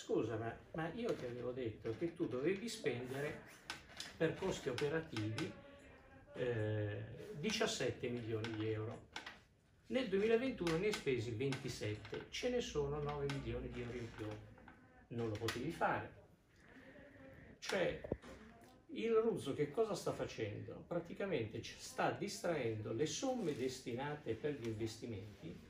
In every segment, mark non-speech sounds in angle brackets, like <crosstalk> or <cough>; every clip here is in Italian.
scusa, ma, ma io ti avevo detto che tu dovevi spendere per costi operativi eh, 17 milioni di euro. Nel 2021 ne hai spesi 27, ce ne sono 9 milioni di euro in più. Non lo potevi fare. Cioè, il Ruzzo che cosa sta facendo? Praticamente sta distraendo le somme destinate per gli investimenti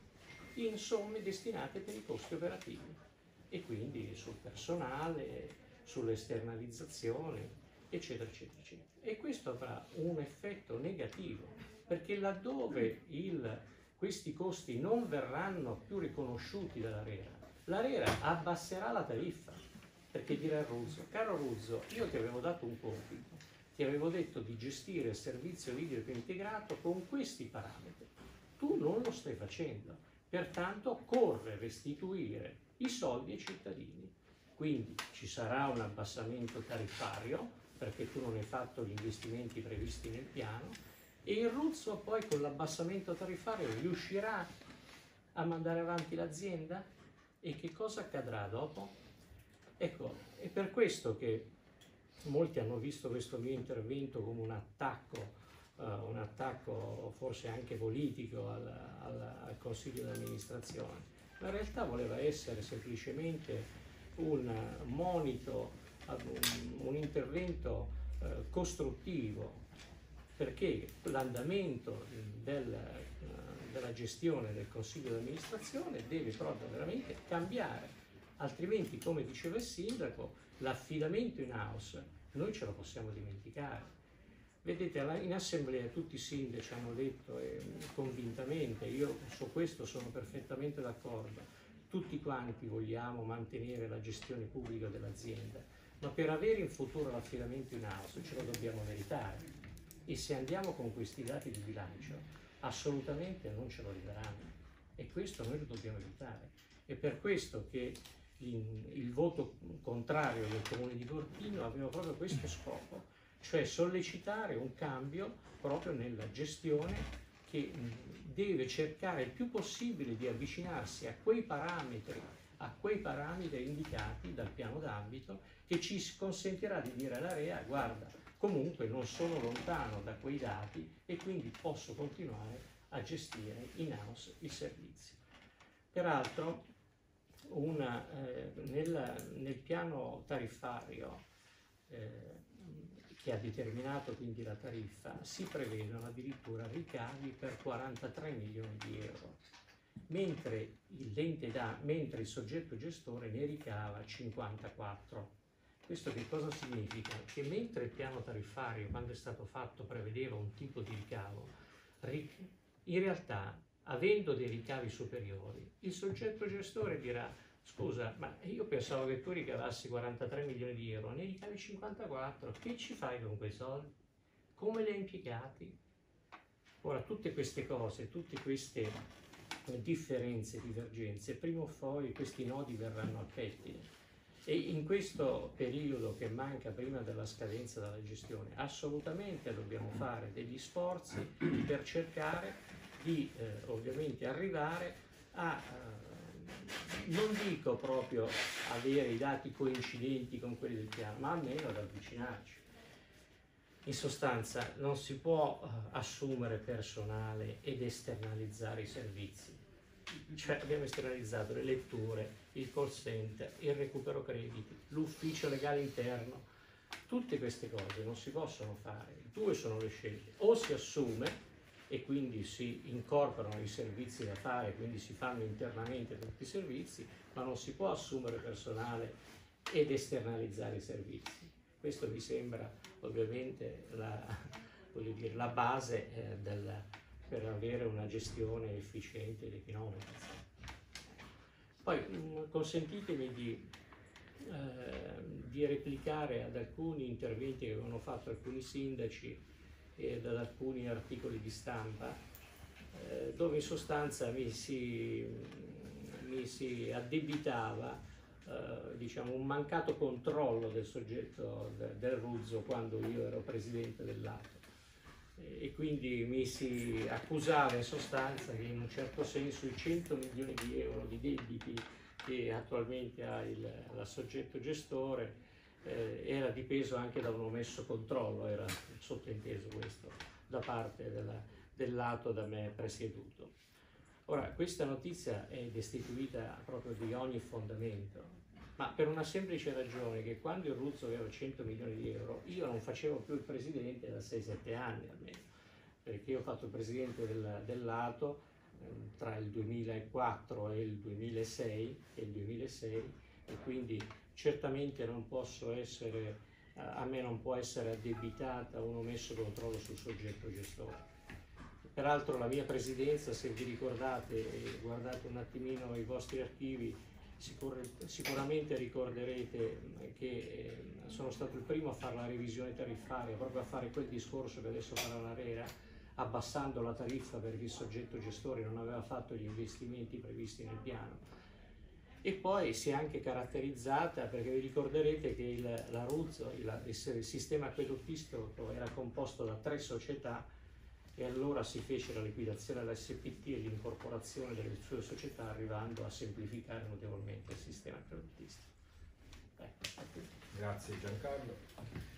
in somme destinate per i costi operativi e quindi sul personale, sull'esternalizzazione, eccetera, eccetera, eccetera. E questo avrà un effetto negativo perché laddove il, questi costi non verranno più riconosciuti dall'ARERA, l'ARERA abbasserà la tariffa perché dirà a Ruzzo, caro Ruzzo, io ti avevo dato un compito, ti avevo detto di gestire il servizio video integrato con questi parametri, tu non lo stai facendo, pertanto corre restituire i soldi ai cittadini. Quindi ci sarà un abbassamento tariffario perché tu non hai fatto gli investimenti previsti nel piano e il Ruzzo poi con l'abbassamento tariffario riuscirà a mandare avanti l'azienda? E che cosa accadrà dopo? Ecco, è per questo che molti hanno visto questo mio intervento come un attacco, uh, un attacco forse anche politico al, al, al Consiglio di amministrazione, in realtà voleva essere semplicemente un monito, un, intervento uh, costruttivo perché l'andamento del, uh, della gestione del Consiglio di amministrazione deve proprio veramente cambiare altrimenti, come diceva il sindaco, l'affidamento in house noi ce lo possiamo dimenticare. Vedete, in assemblea tutti i sindaci hanno detto eh, convintamente, io su questo sono perfettamente d'accordo, tutti quanti vogliamo mantenere la gestione pubblica dell'azienda, ma per avere in futuro l'affidamento in house ce lo dobbiamo meritare. E se andiamo con questi dati di bilancio, assolutamente non ce lo ridaranno. E questo noi lo dobbiamo evitare. È per questo che il voto contrario del Comune di Cortino aveva proprio questo scopo, cioè sollecitare un cambio proprio nella gestione che deve cercare il più possibile di avvicinarsi a quei parametri, a quei parametri indicati dal piano d'ambito che ci consentirà di dire all'AREA guarda, comunque non sono lontano da quei dati e quindi posso continuare a gestire in house i servizi. Peraltro una, eh, nel, nel, piano tariffario eh, che ha determinato quindi la tariffa si prevedono addirittura ricavi per 43 milioni di euro, mentre, da, mentre il soggetto gestore ne ricava 54. Questo che cosa significa? Che mentre il piano tariffario, quando è stato fatto, prevedeva un tipo di ricavo, in realtà avendo dei ricavi superiori, il soggetto gestore dirà scusa, ma io pensavo che tu ricavassi 43 milioni di euro, ne ricavi 54, che ci fai con quei soldi? Come li hai impiegati? Ora, tutte queste cose, tutte queste differenze, divergenze, prima o poi questi nodi verranno al pettine. E in questo periodo che manca prima della scadenza della gestione, assolutamente dobbiamo fare degli sforzi per cercare di eh, ovviamente arrivare a, eh, non dico proprio avere i dati coincidenti con quelli del piano, ma almeno ad avvicinarci. In sostanza non si può eh, assumere personale ed esternalizzare i servizi. Cioè abbiamo esternalizzato le letture, il call center, il recupero crediti, l'ufficio legale interno. Tutte queste cose non si possono fare. Due sono le scelte. O si assume e quindi si incorporano i servizi da fare, quindi si fanno internamente tutti i servizi, ma non si può assumere personale ed esternalizzare i servizi. Questo mi sembra ovviamente la, <laughs> dire, la base eh, del, per avere una gestione efficiente ed economica. Poi mm, consentitemi di, eh, di replicare ad alcuni interventi che avevano fatto alcuni sindaci e da alcuni articoli di stampa eh, dove in sostanza mi si, mi si addebitava eh, diciamo, un mancato controllo del soggetto de, del Ruzzo quando io ero presidente dell'ATO e quindi mi si accusava in sostanza che in un certo senso i 100 milioni di euro di debiti che attualmente ha il, la soggetto gestore eh, era dipeso anche da un omesso controllo, era sottinteso questo, da parte della, del lato da me presieduto. Ora, questa notizia è destituita proprio di ogni fondamento, ma per una semplice ragione che quando il Ruzzo aveva 100 milioni di euro, io non facevo più il presidente da 6-7 anni almeno, perché ho fatto il presidente del, del lato eh, tra il 2004 e il 2006, e il 2006 e quindi certamente non posso essere, a me non può essere addebitata un omesso controllo sul soggetto gestore. Peraltro la mia presidenza, se vi ricordate e guardate un attimino i vostri archivi, sicur- sicuramente ricorderete che eh, sono stato il primo a fare la revisione tariffaria, proprio a fare quel discorso che adesso farà l'ARERA, abbassando la tariffa perché il soggetto gestore non aveva fatto gli investimenti previsti nel piano e poi si è anche caratterizzata perché vi ricorderete che il, RUZ, il, il sistema acquedottistico era composto da tre società e allora si fece la liquidazione dell'SPT e l'incorporazione delle sue società arrivando a semplificare notevolmente il sistema acquedottistico. Ecco. Grazie Giancarlo.